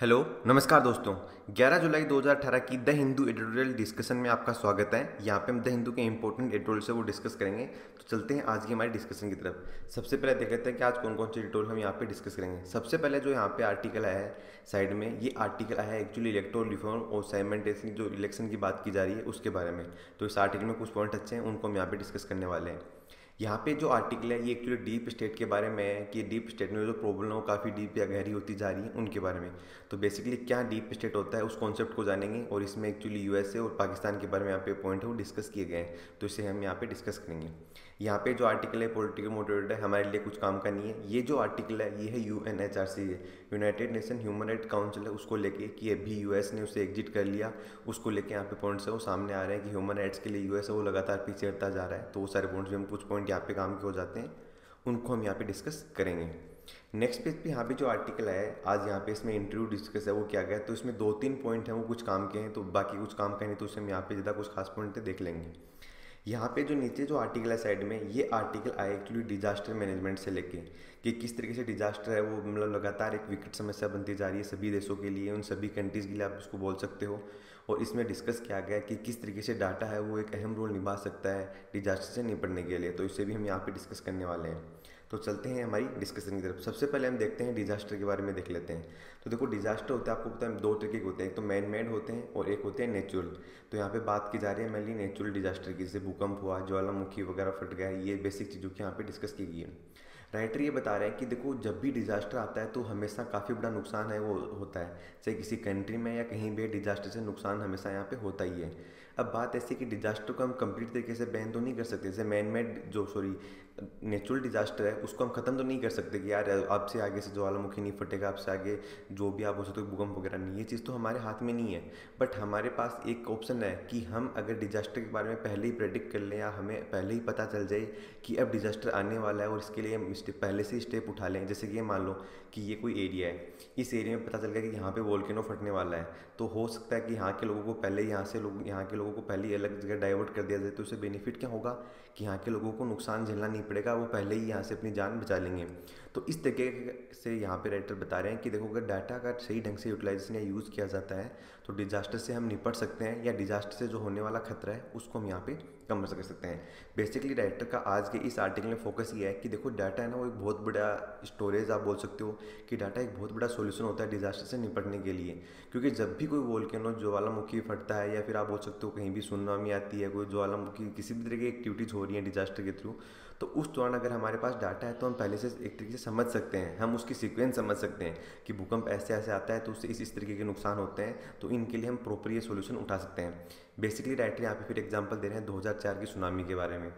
Hello, नमस्कार दोस्तों। 11 जुलाई 2018 की द हिंदू एडिटोरियल डिस्कशन में आपका स्वागत है। यहाँ पे हम द हिंदू के इंपॉर्टेंट एडिटोरियल से वो डिस्कस करेंगे। तो चलते हैं आज की हमारी डिस्कशन की तरफ़। सबसे पहले देख लेते हैं कि आज कौन कौन से एडिटोरियल हम यहाँ पे डिस्कस करेंगे। सबसे पहले जो यहाँ पे आर्टिकल आया है साइड में, ये आर्टिकल आया है एक्चुअली इलेक्ट्रोल रिफॉर्म और साइमेंटेसली जो इलेक्शन की बात की जा रही है, उसके बारे में। तो इस आर्टिकल में कुछ पॉइंट अच्छे हैं, उनको हम यहाँ पे डिस्कस करने वाले हैं। यहाँ पे जो आर्टिकल है, ये एक्चुअली डीप स्टेट के बारे में है कि डीप स्टेट में जो प्रॉब्लम हो काफ़ी डीप या गहरी होती जा रही है उनके बारे में। तो बेसिकली क्या डीप स्टेट होता है, उस कॉन्सेप्ट को जानेंगे और इसमें एक्चुअली यूएसए और पाकिस्तान के बारे में यहाँ पे पॉइंट है, वो डिस्कस किए गए हैं। तो इसे हम यहाँ पे डिस्कस करेंगे। यहाँ पे जो आर्टिकल है पॉलिटिकल मोटिवेटेड है, हमारे लिए कुछ काम का नहीं है। ये जो आर्टिकल है, ये है U N H R C United Nation Human Right Council है, उसको लेके कि अभी यूएस ने उसे एग्जिट कर लिया। उसको लेके यहाँ पे पॉइंट्स है, वो सामने आ रहे हैं कि ह्यूमन राइट्स के लिए यूएस है, वो लगातार पीछे हटता जा रहा है। तो वो सारे पॉइंट्स में कुछ पॉइंट यहाँ पे काम के हो जाते हैं। उनको हम यहाँ पे डिस्कस करेंगे। नेक्स्ट पेज पे यहाँ पे जो आर्टिकल है, आज यहाँ पे इसमें इंटरव्यू डिस्कस है, वो क्या गया तो इसमें दो तीन पॉइंट हैं, वो कुछ काम के हैं तो बाकी कुछ काम का नहीं तो उसमें हम यहाँ पे ज़्यादा कुछ खास पॉइंट देख लेंगे। यहाँ पे जो नीचे जो आर्टिकल है साइड में, ये आर्टिकल आए एक्चुअली डिजास्टर मैनेजमेंट से लेके, कि किस तरीके से डिजास्टर है वो मतलब लगातार एक विकट समस्या बनती जा रही है सभी देशों के लिए, उन सभी कंट्रीज़ के लिए आप उसको बोल सकते हो। और इसमें डिस्कस किया गया कि किस तरीके से डाटा है वो एक अहम रोल निभा सकता है डिजास्टर से निपटने के लिए तो इसे भी हम यहाँ पर डिस्कस करने वाले हैं। तो चलते हैं हमारी डिस्कशन की तरफ़। सबसे पहले हम देखते हैं डिजास्टर के बारे में देख लेते हैं। तो देखो डिजास्टर होता है, आपको पता है, दो तरीके के होते हैं। एक तो मैन मेड होते हैं और एक होते हैं नेचुरल तो यहाँ पे बात की जा रही है मेनली नेचुरल डिजास्टर की, जैसे भूकंप हुआ, ज्वालामुखी वगैरह फट गया, ये बेसिक चीज़ों की यहाँ पर डिस्कस की गई है। राइटर ये बता रहे हैं कि देखो, जब भी डिजास्टर आता है तो हमेशा काफ़ी बड़ा नुकसान है वो होता है। चाहे किसी कंट्री में या कहीं भी डिजास्टर से नुकसान हमेशा यहाँ पे होता ही है। अब बात ऐसी कि डिजास्टर को हम कंप्लीट तरीके से बैन तो नहीं कर सकते। जैसे मैन मेड जो सॉरी नेचुरल डिजास्टर है, उसको हम ख़त्म तो नहीं कर सकते कि यार, आपसे आगे से ज्वालामुखी नहीं फटेगा, आपसे आगे जो भी आप हो सकते हो, भूकंप वगैरह नहीं। ये चीज़ तो हमारे हाथ में नहीं है। बट हमारे पास एक ऑप्शन है कि हम अगर डिजास्टर के बारे में पहले ही प्रेडिक्ट कर लें या हमें पहले ही पता चल जाए कि अब डिजास्टर आने वाला है और इसके लिए हम पहले से स्टेप उठा लें। जैसे कि ये मान लो कि ये कोई एरिया है, इस एरिया में पता चल गया कि यहाँ पे वोल्केनो फटने वाला है। तो हो सकता है कि यहाँ के लोगों को पहले यहाँ से लोग, यहाँ के लोगों को पहले ही अलग जगह डाइवर्ट कर दिया जाए तो उससे बेनिफिट क्या होगा? कि यहाँ के लोगों को नुकसान झेलना नहीं पड़ेगा, वो पहले ही यहाँ से अपनी जान बचा लेंगे। तो इस तरीके से यहाँ पे राइटर बता रहे हैं कि देखो, अगर डाटा का सही ढंग से यूटिलाइजेशन या यूज़ किया जाता है तो डिजास्टर से हम निपट सकते हैं या डिजास्टर से जो होने वाला खतरा है, उसको हम यहाँ पे कम कर सकते हैं। बेसिकली राइटर का आज के इस आर्टिकल में फोकस ये है कि देखो डाटा है ना, वो एक बहुत बड़ा स्टोरेज आप बोल सकते हो कि डाटा एक बहुत बड़ा सोल्यूशन होता है डिजास्टर से निपटने के लिए। क्योंकि जब भी कोई बोल के वोल्केनो ज्वालामुखी फटता है या फिर आप बोल सकते हो कहीं भी सुनामी आती है, कोई ज्वालामुखी, किसी भी तरह की एक्टिविटीज़ हो रही है डिजास्टर के थ्रू तो उस दौरान अगर हमारे पास डाटा है तो हम पहले से एक तरीके से समझ सकते हैं। हम उसकी सीक्वेंस समझ सकते हैं कि भूकंप ऐसे ऐसे आता है तो उससे इस इस तरीके के नुकसान होते हैं तो इनके लिए हम प्रॉपर ये सोल्यूशन उठा सकते हैं। बेसिकली राइटर यहाँ पे फिर एग्ज़ाम्पल दे रहे हैं 2004 की सुनामी के बारे में।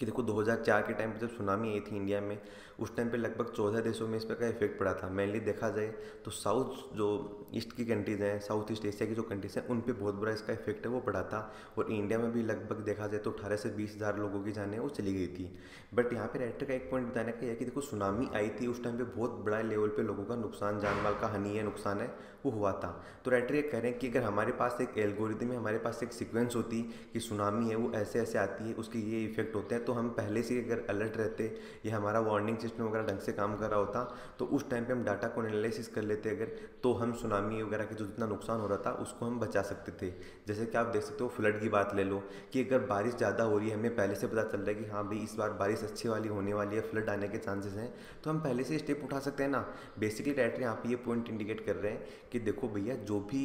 कि देखो 2004 के टाइम पर जब सुनामी आई थी इंडिया में उस टाइम पे लगभग चौदह देशों में इस पर का इफ़ेक्ट पड़ा था। मेनली देखा जाए तो साउथ जो ईस्ट की कंट्रीज़ हैं साउथ ईस्ट एशिया की जो कंट्रीज़ हैं, उन पर बहुत बड़ा इसका इफ़ेक्ट है, वो पड़ा था। और इंडिया में भी लगभग देखा जाए तो अठारह से बीस हज़ार लोगों की जाने वो चली गई थी। बट यहाँ पर राइटर का एक पॉइंट बताने का यह कि देखो सुनामी आई थी उस टाइम पर बहुत बड़ा लेवल पर लोगों का नुकसान, जान माल का हानि है नुकसान है, वो हुआ था। तो राइटर ये कह रहे हैं कि अगर हमारे पास एक एल्गोरिदम है, हमारे पास एक सिक्वेंस होती कि सुनामी है, वो ऐसे ऐसे आती है, उसके ये इफ़ेक्ट होते हैं तो हम पहले से अगर अलर्ट रहते या हमारा वार्निंग सिस्टम वगैरह ढंग से काम कर रहा होता तो उस टाइम पे हम डाटा को एनालिसिस कर लेते अगर तो हम सुनामी वगैरह के जो जितना नुकसान हो रहा था, उसको हम बचा सकते थे। जैसे कि आप देख सकते हो फ्लड की बात ले लो, कि अगर बारिश ज़्यादा हो रही है, हमें पहले से पता चल रहा है कि हाँ भाई, इस बार बारिश अच्छी वाली, होने वाली है फ्लड आने के चांसेस हैं तो हम पहले से स्टेप उठा सकते हैं ना। बेसिकली डायरेक्टली यहाँ पे ये पॉइंट इंडिकेट कर रहे हैं कि देखो भैया, जो भी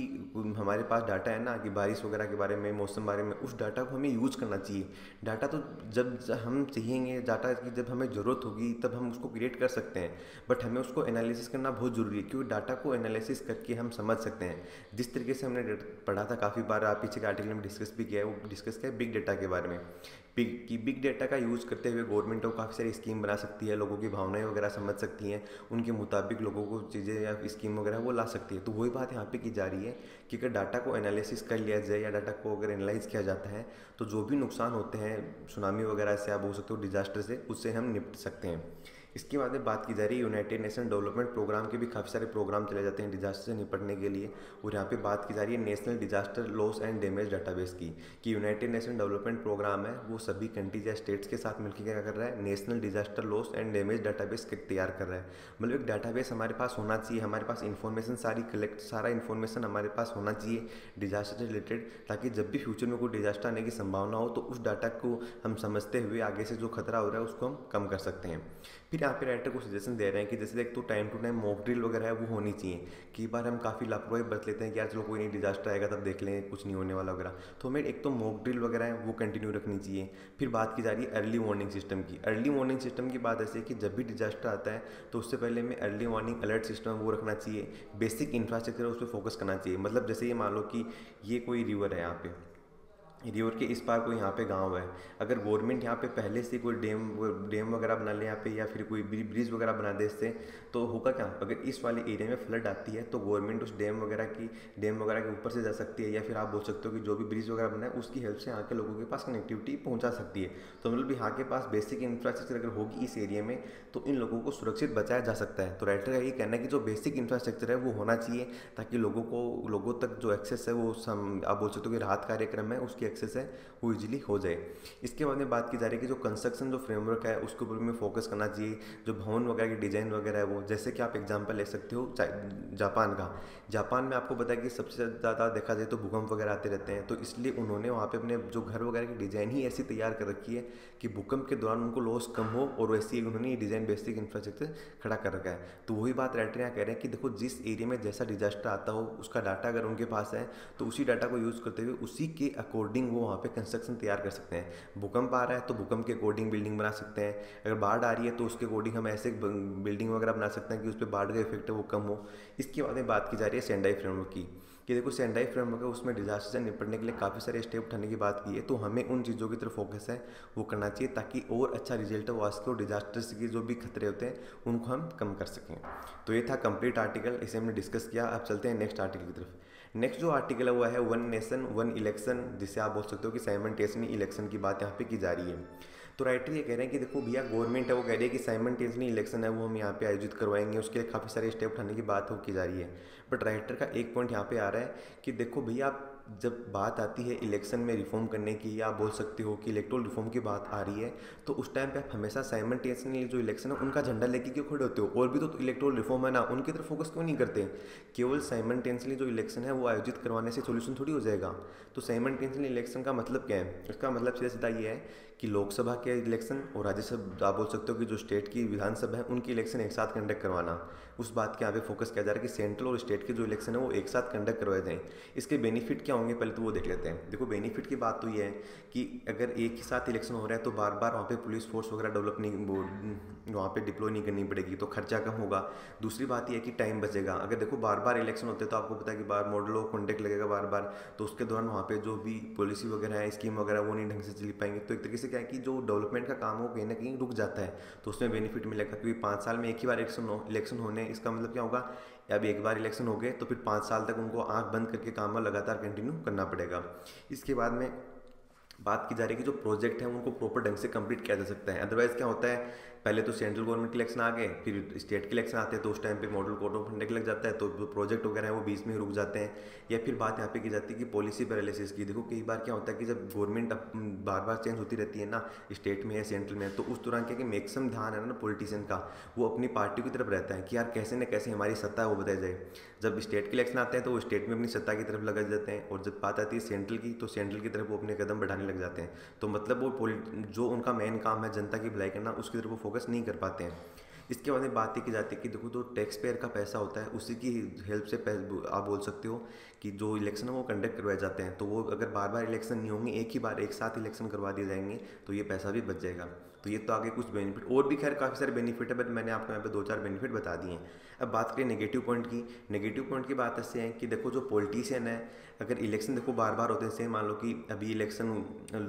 हमारे पास डाटा है ना, कि बारिश वगैरह के बारे में, मौसम बारे में, उस डाटा को हमें यूज़ करना चाहिए। डाटा तो जब हम चाहिएँगे डाटा की जब हमें ज़रूरत होगी, तब हम उसको क्रिएट कर सकते हैं। बट हमें उसको एनालिसिस करना बहुत ज़रूरी है, क्योंकि डाटा को एनालिसिस करके हम समझ सकते हैं। जिस तरीके से हमने पढ़ा था काफ़ी बार, आप पीछे के आर्टिकल में डिस्कस भी किया है, वो डिस्कस किया है बिग डेटा के बारे में। बिग की बिग डेटा का यूज़ करते हुए गवर्नमेंट को काफ़ी सारी स्कीम बना सकती है, लोगों की भावनाएँ वगैरह समझ सकती हैं, उनके मुताबिक लोगों को चीज़ें या स्कीम वगैरह वो ला सकती है। तो वही बात यहाँ पे की जा रही है कि अगर डाटा को एनालिसिस कर लिया जाए या डाटा को अगर एनालाइज किया जाता है तो जो भी नुकसान होते हैं सुनामी वगैरह से आप हो सकते हो डिजास्टर से, उससे हम निपट सकते हैं। इसके बाद में बात की जा रही है यूनाइटेड नेशन डेवलपमेंट प्रोग्राम के भी काफ़ी सारे प्रोग्राम चले जाते हैं डिजास्टर से निपटने के लिए। और यहाँ पे बात की जा रही है national disaster loss and damage database की, कि यूनाइटेड नेशन डेवलपमेंट प्रोग्राम है, वो सभी कंट्रीज़ या स्टेट्स के साथ मिलकर क्या कर रहा है? National disaster loss and damage database तैयार कर रहा है। मतलब एक डाटाबेस हमारे पास होना चाहिए, हमारे पास इन्फॉर्मेशन सारी कलेक्ट सारा इन्फॉर्मेशन हमारे पास होना चाहिए डिजास्टर से रिलेटेड ताकि जब भी फ्यूचर में कोई डिजास्टर आने की संभावना हो तो उस डाटा को हम समझते हुए आगे से जो खतरा हो रहा है, उसको हम कम कर सकते हैं। फिर यहाँ पे राइटर को सजेशन दे रहे हैं कि जैसे एक तो time to time mock drill वगैरह है, वो होनी चाहिए। कई बार हम काफ़ी लापरवाही बरत लेते हैं कि यार, चलो कोई नहीं डिजास्टर आएगा, तब देख लें, कुछ नहीं होने वाला वगैरह। तो हमें एक तो मॉक ड्रिल वगैरह है, वो कंटिन्यू रखनी चाहिए। फिर बात की जा रही है अर्ली वार्निंग सिस्टम की। अर्ली वार्निंग सिस्टम की बात ऐसे है कि जब भी डिजास्टर आता है तो उससे पहले हमें अर्ली वार्निंग अलर्ट सिस्टम वो रखना चाहिए। बेसिक इंफ्रास्ट्रक्चर उस पर फोकस करना चाहिए। मतलब जैसे ये मान लो कि ये कोई रिवर है यहाँ पे। रिवर के इस पार कोई यहाँ पे गाँव है। अगर गवर्नमेंट यहाँ पे पहले से कोई डैम डैम वगैरह बना ले यहाँ पे या फिर कोई ब्रिज वगैरह बना दे इससे तो होगा क्या? अगर इस वाले एरिया में फ्लड आती है तो गवर्नमेंट उस डैम वगैरह की डैम वगैरह के ऊपर से जा सकती है या फिर आप बोल सकते हो कि जो भी ब्रिज वगैरह बना है, उसकी हेल्प से यहाँ के लोगों के पास कनेक्टिविटी पहुँचा सकती है। तो मतलब यहाँ के पास बेसिक इंफ्रास्ट्रक्चर अगर होगी इस एरिया में तो इन लोगों को सुरक्षित बचाया जा सकता है। तो राइटर का ये कहना है कि जो बेसिक इंफ्रास्ट्रक्चर है, वो होना चाहिए, ताकि लोगों को, लोगों तक जो एक्सेस है, वो आप बोल सकते हो कि राहत कार्यक्रम है, उसकी एक्सेस है, वो ईजिली हो जाए। इसके बाद में बात की जा रही है कि जो कंस्ट्रक्शन जो फ्रेमवर्क है, उसके ऊपर में फोकस करना चाहिए। जो भवन वगैरह की डिज़ाइन वगैरह है वो, जैसे कि आप एग्ज़ाम्पल ले सकते हो जापान का। जापान में आपको है कि सबसे ज़्यादा देखा जाए तो भूकंप वगैरह आते रहते हैं तो इसलिए उन्होंने वहाँ पर अपने जो घर वगैरह की डिज़ाइन ही ऐसी तैयार कर रखी है कि भूकंप के दौरान उनको लॉस कम हो और वैसे ही उन्होंने ये डिज़ाइन बेसिक इंफ्रास्ट्रक्चर खड़ा कर रखा है। तो वही बात राइटर यहाँ कह रहे हैं कि देखो, जिस एरिया में जैसा डिजास्टर आता हो, उसका डाटा अगर उनके पास है तो उसी डाटा को यूज़ करते हुए उसी के अकॉर्डिंग वो वहाँ पे कंस्ट्रक्शन तैयार कर सकते हैं। भूकंप आ रहा है तो भूकंप के अकॉर्डिंग बिल्डिंग बना सकते हैं। अगर बाढ़ आ रही है तो उसके अकॉर्डिंग हम ऐसे बिल्डिंग वगैरह बना सकते हैं कि उस पर बाढ़ का इफ़ेक्ट है, वो कम हो। इसके बाद में बात की जा रही है सेंडाई फ्रेमवर्क की। कि देखो सेंडाई फ्रेमवर्क है, उसमें डिजास्टर से निपटने के लिए काफ़ी सारे स्टेप उठाने की बात की है तो हमें उन चीज़ों की तरफ़ फोकस है, वो करना चाहिए ताकि और अच्छा रिज़ल्ट हो वास्ते और डिजास्टर्स के जो भी खतरे होते हैं, उनको हम कम कर सकें। तो ये था कंप्लीट आर्टिकल इसे हमने डिस्कस किया, अब चलते हैं नेक्स्ट आर्टिकल की तरफ़। नेक्स्ट जो आर्टिकल है वो है वन नेशन वन इलेक्शन जिसे आप बोल सकते हो कि साइमन टेसनी इलेक्शन की बात यहाँ पे की जा रही है। तो राइटर ये कह रहे हैं कि देखो भैया गवर्नमेंट है, वो कह रही है कि साइमन टेसनी इलेक्शन है, वो हम यहाँ पे आयोजित करवाएँगे, उसके लिए काफ़ी सारे स्टेप उठाने की बात हो की जा रही है। बट राइटर का एक पॉइंट यहाँ पे आ रहा है कि देखो भैया, आप जब बात आती है इलेक्शन में रिफॉर्म करने की, या बोल सकते हो कि इलेक्ट्रोल रिफॉर्म की बात आ रही है तो उस टाइम पे आप हमेशा साइमन टेसनली जो इलेक्शन है, उनका झंडा लेके क्यों खड़े होते हो? और भी तो इलेक्ट्रोल रिफॉर्म है ना, उनकी तरफ़ फोकस क्यों नहीं करते? केवल साइमन टेंसली जो इलेक्शन है, वो आयोजित करवाने से सोल्यूशन थोड़ी हो जाएगा। तो साइमन टेंसली इलेक्शन का मतलब क्या है? उसका मतलब सीधा सीधा ये है कि लोकसभा के इलेक्शन और राज्यसभा, आप बोल सकते हो कि जो स्टेट की विधानसभा है, उनकी इलेक्शन एक साथ कंडक्ट करवाना। उस बात के यहाँ पे फोकस किया जा रहा है कि सेंट्रल और स्टेट के जो इलेक्शन है, वो एक साथ कंडक्ट करवाए जाएँ। इसके बेनिफिट क्या होंगे, पहले तो वो देख लेते हैं। देखो बेनिफिट की बात तो ये है कि अगर एक ही साथ इलेक्शन हो रहा है तो बार बार वहाँ पर पुलिस फोर्स वगैरह डेवलप नहीं वहाँ पर डिप्लॉय नहीं करनी पड़ेगी तो खर्चा कम होगा। दूसरी बात यह है कि टाइम बचेगा। अगर देखो बार बार इलेक्शन होते हैं तो आपको पता है कि बार मॉडल ऑफ़ कॉन्टेक्ट लगेगा बार बार तो उसके दौरान वहाँ पर जो भी पॉलिसी वगैरह है स्कीम वगैरह, वो नहीं ढंग से चली पाएँगे। तो एक तरीके से क्या है कि जो डेवलपमेंट का काम हो कहीं ना कहीं रुक जाता है। तो उसमें बेनिफिट मिलेगा, क्योंकि पाँच साल में एक ही बार इलेक्शन इलेक्शन होने, इसका मतलब क्या होगा अब एक बार इलेक्शन हो गए तो फिर पाँच साल तक उनको आँख बंद करके काम लगातार कंटिन्यू करना पड़ेगा। इसके बाद में बात की जा रही है कि जो प्रोजेक्ट है, उनको प्रॉपर ढंग से कंप्लीट किया जा सकता है। अदरवाइज़ क्या होता है पहले तो सेंट्रल गवर्नमेंट के इलेक्शन आ गए, फिर स्टेट के इलेक्शन आते हैं तो उस टाइम पे मॉडल कोड ऑफ़ कंडक्ट लग जाता है तो प्रोजेक्ट वगैरह है वो बीच में रुक जाते हैं। या फिर बात यहाँ पे की जाती है कि पॉलिसी पैरालिसिस की। देखो, कई बार क्या होता है कि जब गवर्नमेंट बार बार चेंज होती रहती है ना स्टेट में या सेंट्रल में तो उस दौरान क्या कि मैक्सिमम ध्यान है ना पॉलिटिशियन का, वो अपनी पार्टी की तरफ़ रहता है कि यार कैसे न कैसे हमारी सत्ता है, वो बताई जाए। जब स्टेट के इलेक्शन आते हैं तो वो स्टेट में अपनी सत्ता की तरफ़ लगा जाते हैं, और जब बात आती है सेंट्रल की तो सेंट्रल की तरफ़ वो अपने कदम बढ़ाने लग जाते हैं। तो मतलब वो जो उनका मेन काम है जनता की भलाई करना, उसकी तरफ़ वो फोकस नहीं कर पाते हैं। इसके बाद में बात की जाती है कि देखो जो टैक्स पेयर का पैसा होता है, उसी की हेल्प से आप बोल सकते हो कि जो इलेक्शन है वो कंडक्ट करवाए जाते हैं। तो वो अगर बार बार इलेक्शन नहीं होंगे, एक ही बार, एक साथ इलेक्शन करवा दिए जाएँगे तो ये पैसा भी बच जाएगा। तो ये तो आगे कुछ बेनिफिट और भी खैर काफ़ी सारे बेनिफिट है बट मैंने आपको यहाँ पे दो चार बेनिफिट बता दिए हैं। अब बात करें नेगेटिव पॉइंट की। नेगेटिव पॉइंट की बात ऐसे है कि देखो जो पॉलिटिशियन है, अगर इलेक्शन देखो बार बार होते हैं मान लो कि अभी इलेक्शन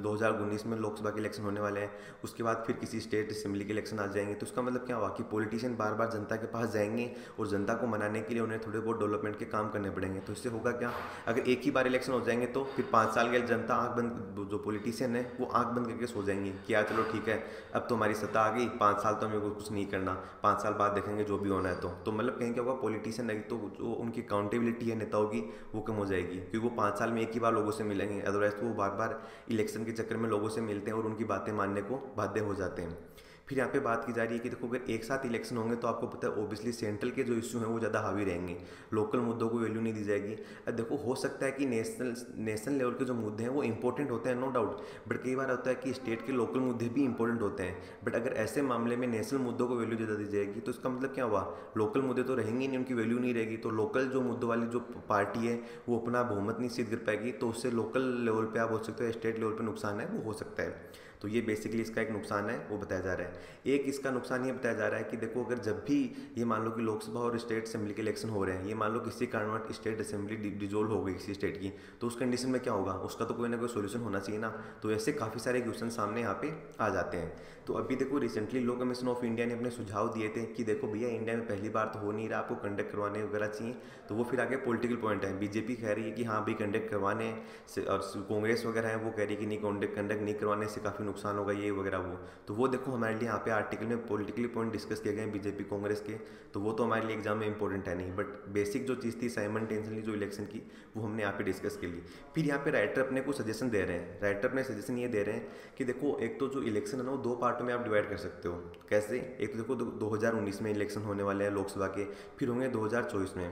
दो हज़ार उन्नीस में लोकसभा के इलेक्शन होने वाले हैं, उसके बाद फिर किसी स्टेट असेंबली के इलेक्शन आ जाएँगे तो उसका मतलब क्या हुआ कि पॉलिटिशियन बार बार जनता के पास जाएँगे और जनता को मनाने के लिए उन्हें थोड़े बहुत डेवलपमेंट के काम करने पड़ेंगे। तो इससे होगा क्या? अगर एक ही बार इलेक्शन हो जाएँगे तो फिर पाँच साल के जनता आँख बंद, जो पॉलिटिशियन है, वो आँख बंद करके सो जाएँगे कि यार चलो ठीक है अब तो हमारी सत्ता आ गई, पाँच साल तो हमें कुछ नहीं करना, पाँच साल बाद देखेंगे जो भी होना है तो। तो मतलब कहीं क्या होगा पॉलिटिशियन नहीं तो जो उनकी अकाउंटेबिलिटी है नेताओं की वो कम हो जाएगी। क्योंकि वो पाँच साल में एक ही बार लोगों से मिलेंगे अदरवाइज़ तो वो बार बार इलेक्शन के चक्कर में लोगों से मिलते हैं और उनकी बातें मानने को बाध्य हो जाते हैं। फिर यहाँ पे बात की जा रही है कि देखो, अगर एक साथ इलेक्शन होंगे तो आपको पता है ओबियसली सेंट्रल के जो इशू हैं वो ज़्यादा हावी रहेंगे। लोकल मुद्दों को वैल्यू नहीं दी जाएगी। अब देखो, हो सकता है कि नेशनल नेशनल लेवल के जो मुद्दे हैं वो इंपॉर्टेंट होते हैं नो डाउट बट कई बार होता है कि स्टेट के लोकल मुद्दे भी इंपॉर्टेंट होते हैं। बट अगर ऐसे मामले में नेशनल मुद्दों को वैल्यू ज़्यादा दी जाएगी तो इसका मतलब क्या हुआ? लोकल मुद्दे तो रहेंगे नहीं, उनकी वैल्यू नहीं रहेगी। तो लोकल जो मुद्दों वाली जो पार्टी है, वो अपना बहुमत नहीं सिद्ध कर पाएगी। तो उससे लोकल लेवल पर आप बोल सकते हो स्टेट लेवल पर नुकसान है, वो हो सकता है। तो ये बेसिकली इसका एक नुकसान है, वो बताया जा रहा है। एक इसका नुकसान ये बताया जा रहा है कि देखो, अगर जब भी ये मान लो कि लोकसभा और स्टेट असेंबली के इलेक्शन हो रहे हैं, ये मान लो किसी कारणवश स्टेट असेंबली डिजोल्व हो गई किसी स्टेट की तो उस कंडीशन में क्या होगा? उसका तो कोई ना कोई सोल्यूशन होना चाहिए ना। तो ऐसे काफ़ी सारे क्वेश्चन सामने यहाँ पे आ जाते हैं। तो अभी देखो recently law commission of India ने अपने सुझाव दिए थे कि देखो भैया इंडिया में पहली बार तो हो नहीं रहा, आपको कंडक्ट करवाने वगैरह चाहिए। तो वो फिर आगे पॉलिटिकल पॉइंट है। बीजेपी कह रही है कि हाँ भाई कंडक्ट करवाने और कांग्रेस वगैरह है, वो कह रही है कि नहीं कंडक्ट नहीं करवाने से काफ़ी नुकसान होगा, ये वगैरह वो। तो वो देखो हमारे लिए यहाँ पे आर्टिकल में पॉलिटिकली पॉइंट डिस्कस किए गए बीजेपी कांग्रेस के तो वो तो हमारे लिए एग्ज़ाम में इंपॉर्टेंट है नहीं। बट बेसिक जो चीज़ थी साइमन टेंशनली जो इलेक्शन की, वो हमने यहाँ पे डिस्कस कर ली फिर यहाँ पे राइटर अपने को सजेशन दे रहे हैं। राइटर अपने सजेशन ये दे रहे हैं कि देखो, एक तो जो इलेक्शन है ना, वो दो पार्टों में आप डिवाइड कर सकते हो। कैसे? एक तो देखो दो हज़ार उन्नीस में इलेक्शन होने वाले हैं लोकसभा के, फिर होंगे दो हज़ार चौबीस में।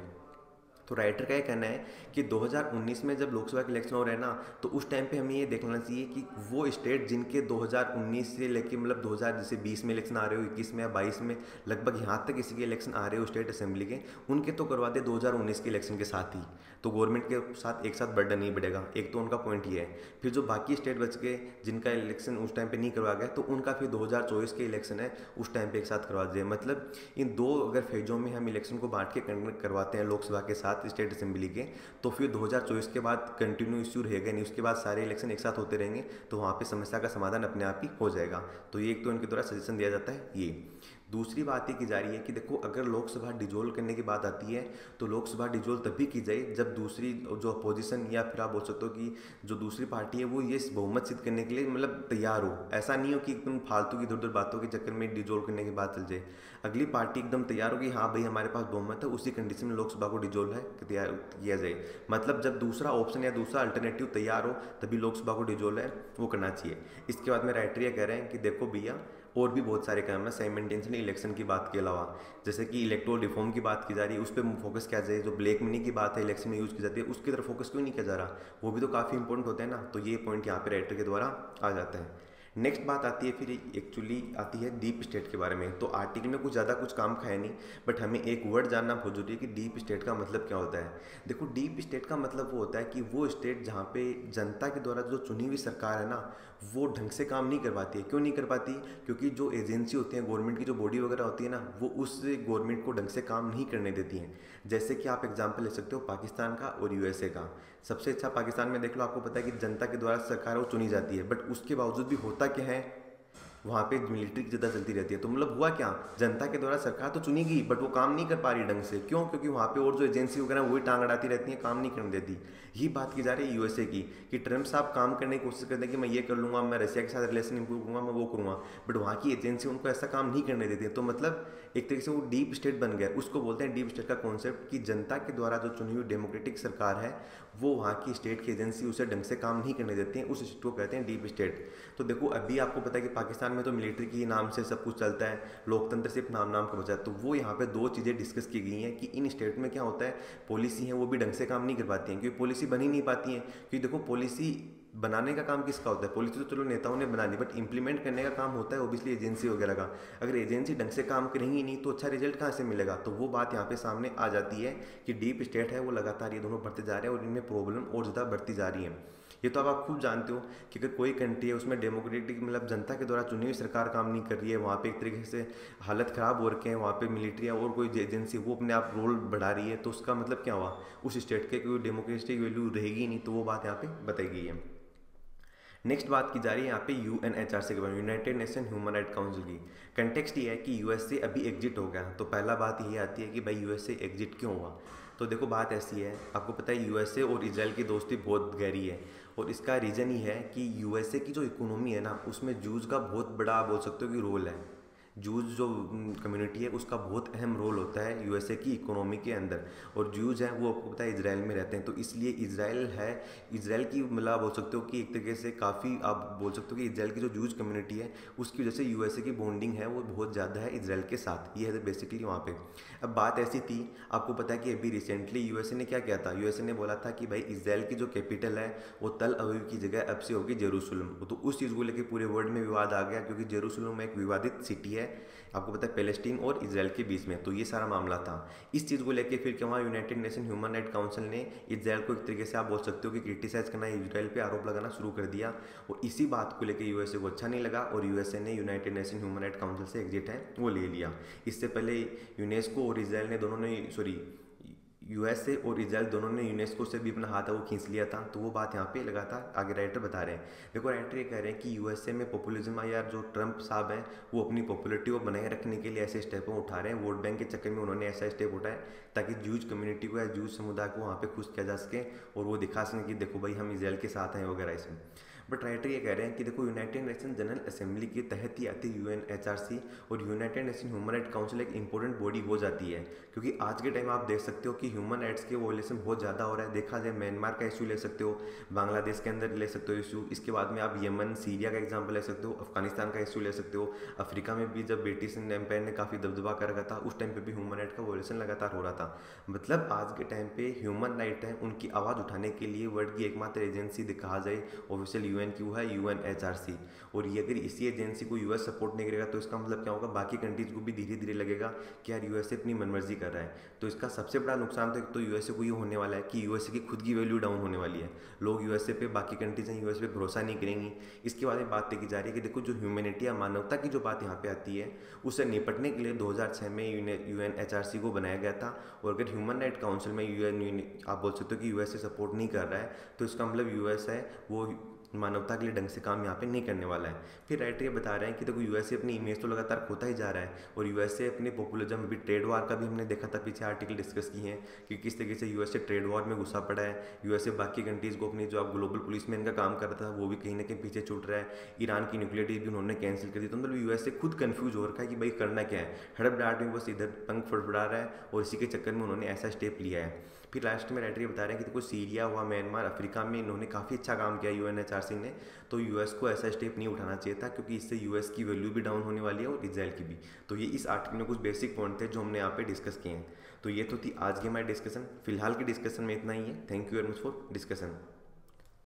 तो राइटर का ये कहना है कि 2019 में जब लोकसभा के इलेक्शन हो रहे हैं ना तो उस टाइम पे हमें ये देखना चाहिए कि वो स्टेट जिनके 2019 से लेके मतलब 2000 जैसे 20 में इलेक्शन आ रहे हो 21 में या 22 में, लगभग यहाँ तक किसी के इलेक्शन आ रहे हो स्टेट असेंबली के, उनके तो करवा दे 2019 के इलेक्शन के साथ ही। तो गवर्नमेंट के साथ एक साथ बर्डन नहीं बढ़ेगा। एक तो उनका पॉइंट ये है। फिर जो बाकी स्टेट बच गए, जिनका इलेक्शन उस टाइम पर नहीं करवा गया तो उनका फिर दो हज़ार चौबीस के इलेक्शन है, उस टाइम पर एक साथ करवा दिए मतलब इन दो अगर फेजों में हम इलेक्शन को बांट के करवाते हैं लोकसभा के साथ साथ स्टेट असेंबली के तो फिर 2024 के बाद कंटिन्यू इश्यू रहेगा नहीं उसके बाद सारे इलेक्शन एक साथ होते रहेंगे तो वहाँ पर समस्या का समाधान अपने आप ही हो जाएगा। तो ये एक तो इनके द्वारा सजेशन दिया जाता है, ये। दूसरी बात ये की जा रही है कि देखो, अगर लोकसभा डिजोल्व करने की बात आती है तो लोकसभा डिजोल्व तभी की जाए जब दूसरी जो अपोजिशन या फिर आप बोल सकते हो कि जो दूसरी पार्टी है, वो ये बहुमत सिद्ध करने के लिए मतलब तैयार हो। ऐसा नहीं हो कि एकदम फालतू की इधर उधर बातों के चक्कर में डिजोल्व करने की बात चल जाए। अगली पार्टी एकदम तैयार हो कि हाँ भाई हमारे पास बहुमत है, उसी कंडीशन में लोकसभा को डिजोल्व है तैयार किया जाए। मतलब जब दूसरा ऑप्शन या दूसरा अल्टरनेटिव तैयार हो, तभी लोकसभा को डिजोल्व है, वो करना चाहिए। इसके बाद में राइटरिया कह रहे हैं कि देखो भैया और भी बहुत सारे काम है। साइमेंटेंसली इलेक्शन की बात के अलावा। जैसे कि इलेक्ट्रोल रिफॉर्म की बात की जा रही है, उस पर फोकस किया जाए जो ब्लैक मनी की बात है इलेक्शन में यूज़ की जाती है, उसकी तरफ़ फोकस क्यों नहीं किया जा रहा? वो भी तो काफ़ी इंपॉर्टेंट होते हैं ना। तो ये पॉइंट यहाँ पर राइटर के द्वारा आ जाता है। नेक्स्ट बात आती है फिर एक्चुअली आती है डीप स्टेट के बारे में। तो आर्टिकल में कुछ ज़्यादा कुछ काम खाया नहीं बट हमें एक वर्ड जानना बहुत ज़रूरी है कि डीप स्टेट का मतलब क्या होता है। देखो डीप स्टेट का मतलब वो होता है कि वो स्टेट जहाँ पे जनता के द्वारा जो चुनी हुई सरकार है ना, वो ढंग से काम नहीं कर पाती है। क्यों नहीं कर पाती? क्योंकि जो एजेंसी होती है गवर्नमेंट की जो बॉडी वगैरह होती है ना, वो उस गवर्नमेंट को ढंग से काम नहीं करने देती हैं। जैसे कि आप एग्ज़ाम्पल ले सकते हो पाकिस्तान का और यूएसए का। सबसे अच्छा पाकिस्तान में देख लो, आपको पता है कि जनता के द्वारा सरकार वो चुनी जाती है बट उसके बावजूद भी होता क्या है? वहाँ पे मिलिट्री की ज़्यादा चलती रहती है। तो मतलब हुआ क्या? जनता के द्वारा सरकार तो चुनी गई बट वो काम नहीं कर पा रही ढंग से। क्यों? क्योंकि वहाँ पे और जो एजेंसी वगैरह वही टांग अड़ाती रहती है, काम नहीं करने देती। यही बात की जा रही है यूएसए की, कि ट्रंप साहब काम करने की कोशिश करते हैं कि मैं ये कर लूँगा, मैं रशिया के साथ रिलेशन इंप्रूव करूँगा, मैं वो करूँगा। बट वहाँ की एजेंसी उनको ऐसा काम नहीं करने देती है। तो मतलब एक तरीके से वो डीप स्टेट बन गया उसको बोलते हैं डीप स्टेट का कॉन्सेप्ट कि जनता के द्वारा जो चुनी हुई डेमोक्रेटिक सरकार है वो वहाँ की स्टेट की एजेंसी उसे ढंग से काम नहीं करने देती हैं उस स्टेट को कहते हैं डीप स्टेट तो देखो, अभी आपको पता है कि पाकिस्तान में तो मिलिट्री के नाम से सब कुछ चलता है, लोकतंत्र सिर्फ़ नाम नाम का बचा है। तो वो यहाँ पर दो चीज़ें डिस्कस की गई हैं कि इन स्टेट में क्या होता है पॉलिसी हैं, वो भी ढंग से काम नहीं कर पाती हैं, क्योंकि पॉलिसी बनी नहीं पाती हैं। क्योंकि देखो पॉलिसी बनाने का काम किसका होता है? पॉलिसी तो चलो नेताओं ने बना दी बट इंप्लीमेंट करने का काम होता है ओबियसली एजेंसी वगैरह का। अगर एजेंसी ढंग से काम करेंगी नहीं तो अच्छा रिज़ल्ट कहाँ से मिलेगा? तो वो बात यहाँ पे सामने आ जाती है कि डीप स्टेट है, वो लगातार ये दोनों बढ़ते जा रहे हैं और इनमें प्रॉब्लम और ज़्यादा बढ़ती जा रही है। ये तो आप खूब जानते हो कि अगर कोई कंट्री है, उसमें डेमोक्रेटिक मतलब जनता के द्वारा चुनी हुई सरकार काम नहीं कर रही है, वहाँ पे एक तरीके से हालत ख़राब हो रखे हैं, वहाँ पे मिलिट्री या और कोई एजेंसी वो अपने आप रोल बढ़ा रही है तो उसका मतलब क्या हुआ? उस स्टेट के कोई डेमोक्रेटिक वैल्यू रहेगी नहीं तो वो बात यहाँ पे बताई गई है। नेक्स्ट बात की जा रही है यहाँ पे U N H R C के बारे में United Nation Human Right Council की। कंटेक्स्ट ये है कि यूएसए अभी एग्जिट हो गया। तो पहला बात ये आती है कि भाई यूएसए एग्जिट क्यों हुआ? तो देखो, बात ऐसी है, आपको पता है यूएसए और इसराइल की दोस्ती बहुत गहरी है। और इसका रीज़न ही है कि यूएसए की जो इकोनॉमी है ना, उसमें जूस का बहुत बड़ा, बोल सकते हो कि रोल है। जूज जो कम्युनिटी है, उसका बहुत अहम रोल होता है यूएसए की इकोनॉमी के अंदर। और जूज हैं, वो आपको पता है इसराइल में रहते हैं। तो इसलिए इसराइल है इसराइल की मतलब बोल सकते हो कि एक तरीके से काफ़ी, आप बोल सकते हो कि इसराइल की जो जूज कम्युनिटी है, उसकी वजह से यूएसए की बॉन्डिंग है, वो बहुत ज़्यादा है इसराइल के साथ। ये है बेसिकली वहाँ पर अब बात ऐसी थी, आपको पता है कि अभी रिसेंटली यूएसए ने क्या किया था? यूएसए ने बोला था कि भाई इसराइल की जो कैपिटल है, वो तल अवीव की जगह अब से होगी जेरूसलम तो उस चीज़ को लेकर पूरे वर्ल्ड में विवाद आ गया, क्योंकि जेरूसलम एक विवादित सिटी है। आपको पता है पैलेस्टीन और इसराइल के बीच में तो ये सारा मामला था। इस चीज़ को लेकर फिर क्या वहाँ United Nation Human Right Council ने इसराइल को एक तरीके से आप बोल सकते हो कि क्रिटिसाइज करना इसराइल पे आरोप लगाना शुरू कर दिया और इसी बात को लेकर यूएसए को अच्छा नहीं लगा और यूएसए ने united nation human right council से एग्जिट है, वो ले लिया। इससे पहले यूनेस्को और इसराइल ने दोनों ने, सॉरी यूएसए और इसराइल दोनों ने यूनेस्को से भी अपना हाथ है, वो खींच लिया था। तो वो बात यहाँ पे लगातार आगे राइटर बता रहे हैं। देखो राइटर ये कह रहे हैं कि यूएसए में पॉपुलिज्म या जो ट्रंप साहब हैं, वो अपनी पॉपुलरिटी को बनाए रखने के लिए ऐसे स्टेप उठा रहे हैं। वोट बैंक के चक्कर में उन्होंने ऐसा स्टेप उठाया ताकि जूज कम्युनिटी को या जूज समुदाय को वहाँ पर खुश किया जा सके और वो दिखा सकें कि देखो भाई, हम इसराइल के साथ हैं वगैरह इसमें बट राइटर ये कह रहे हैं कि देखो यूनाइटेड नेशन जनरल असेंबली के तहत ही आती है यू और united nation human right council एक इंपॉर्टेंट बॉडी हो जाती है। क्योंकि आज के टाइम आप देख सकते हो कि ह्यूमन राइट्स के वोलेशन बहुत ज़्यादा हो रहा है। देखा जाए म्यांमार का इशू ले सकते हो बांग्लादेश के अंदर ले सकते हो इशू इसके बाद में आप यमन सीरिया का एग्ज़ाम्पल ले सकते हो अफ़गानिस्तान का इशू ले सकते हो। अफ्रीका में भी जब ब्रिटिश एम्पायर ने काफ़ी दबदबा कर रखा था, उस टाइम पर भी ह्यूमन राइट का वोलेशन लगातार हो रहा था। मतलब आज के टाइम पे ह्यूमन राइट है, उनकी आवाज़ उठाने के लिए वर्ल्ड की एकमात्र एजेंसी दिखा जाए ऑफिशियल यूएन की वो है यूएन वन एच और ये अगर इसी एजेंसी को यूएस सपोर्ट नहीं करेगा तो इसका मतलब क्या होगा? बाकी कंट्रीज़ को भी धीरे धीरे लगेगा कि यार यूएसए अपनी मनमर्जी कर रहा है। तो इसका सबसे बड़ा नुकसान तो एक तो यूएसए को ये होने वाला है कि यूएसए की खुद की वैल्यू डाउन होने वाली है। लोग यूएसए पे, बाकी कंट्रीज़ हैं यूएस पे भरोसा नहीं करेंगी। इसके बारे में बात देखी जा रही है कि देखो, जो ह्यूमैनिटी या मानवता की जो बात यहाँ पे आती है उससे निपटने के लिए 2006 में यू एन को बनाया गया था। और अगर ह्यूमन राइट काउंसिल में यू आप बोल सकते हो कि यूएसए सपोर्ट नहीं कर रहा है तो इसका मतलब यूएस है, वो मानवता के लिए ढंग से काम यहाँ पे नहीं करने वाला है। फिर राइटर ये बता रहे हैं कि देखो तो यूएसए अपनी इमेज तो लगातार खोता ही जा रहा है और यूएसए अपने पॉपुलरिज्म अभी ट्रेड वार का भी हमने देखा था, पीछे आर्टिकल डिस्कस किए हैं कि किस तरीके से यूएसए ट्रेड वॉर में घुसा पड़ा है। यूएसए बाकी कंट्रीज़ को अपनी जो आप ग्लोबल पुलिस मैन का काम कर रहा था, वो भी कहीं ना कहीं पीछे छूट रहा है। ईरान की न्यूक्लियर डील भी उन्होंने कैंसिल कर दी। तो मतलब यूएसए खुद कन्फ्यूज़ हो रखा है कि भाई करना क्या है? हड़प डाट में बस इधर पंख फड़फड़ा रहा है और इसी के चक्कर में उन्होंने ऐसा स्टेप लिया है। फिर लास्ट में राइटर ये बता रहे हैं कि देखो, सीरिया हुआ, म्यांमार, अफ्रीका में इन्होंने काफ़ी अच्छा काम किया यू ने। तो यूएस को ऐसा स्टेप नहीं उठाना चाहिए था, क्योंकि इससे यूएस की वैल्यू भी डाउन होने वाली है और इसराइल की भी। तो ये इस आर्टिकल में कुछ बेसिक पॉइंट थे जो हमने यहाँ पे डिस्कस किए हैं। तो ये तो थी आज की हमारी डिस्कशन फ़िलहाल की डिस्कशन में इतना ही है। Thank you very much for discussion